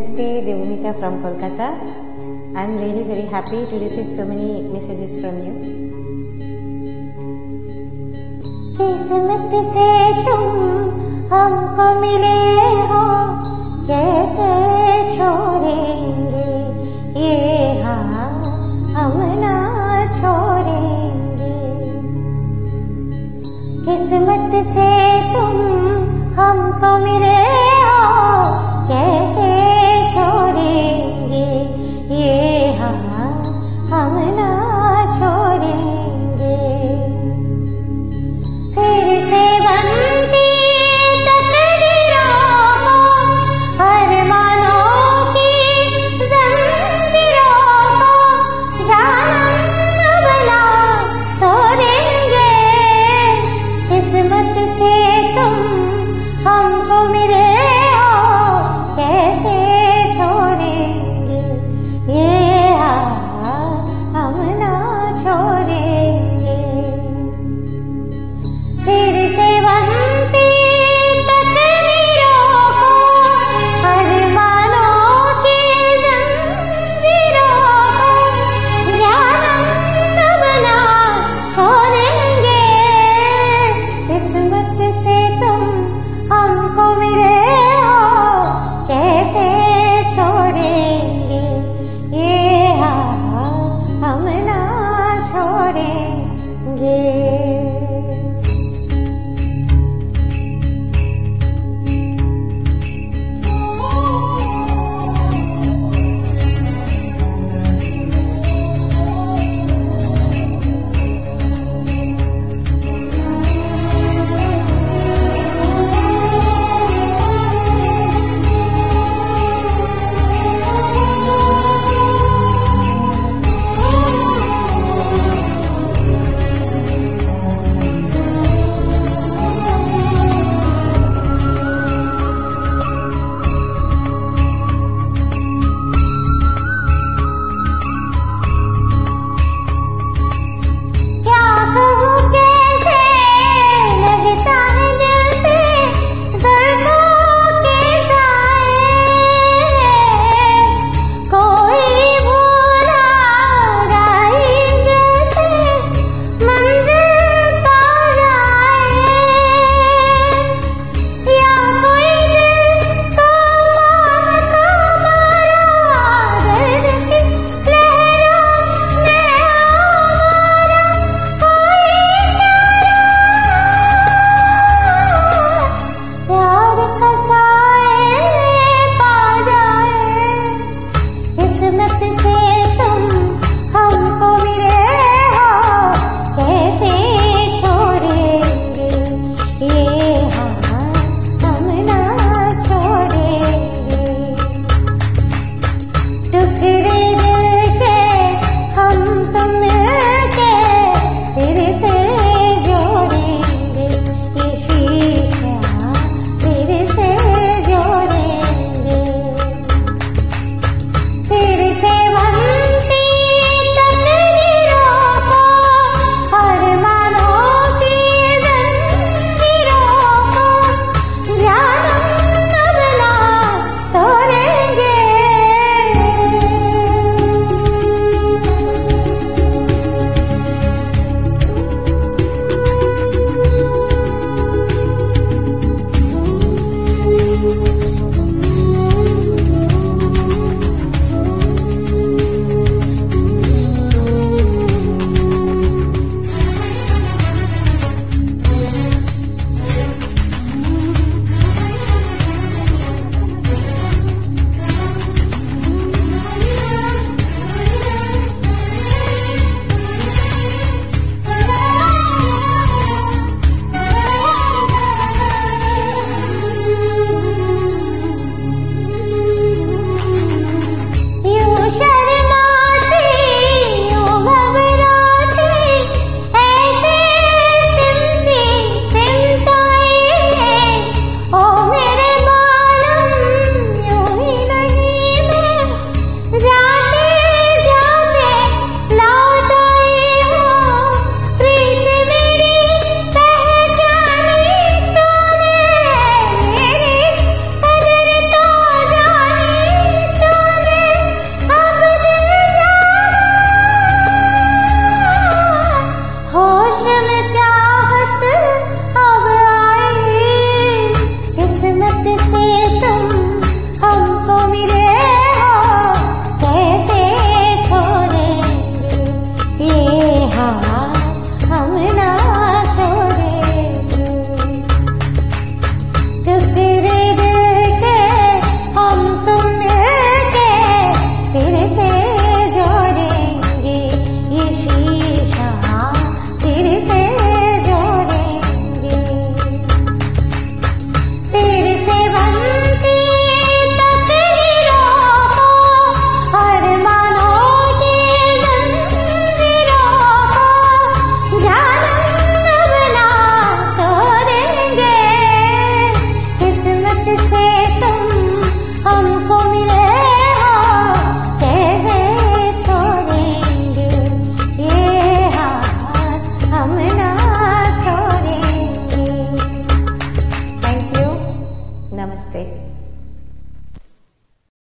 Namaste, Devumita from Kolkata. I'm really very happy to receive so many messages from you. किस्मत से तुम हमको मिले हो कैसे छोड़ेंगे ये हाल हम ना छोड़ेंगे किस्मत से तुम हमको मिले हाल हम ना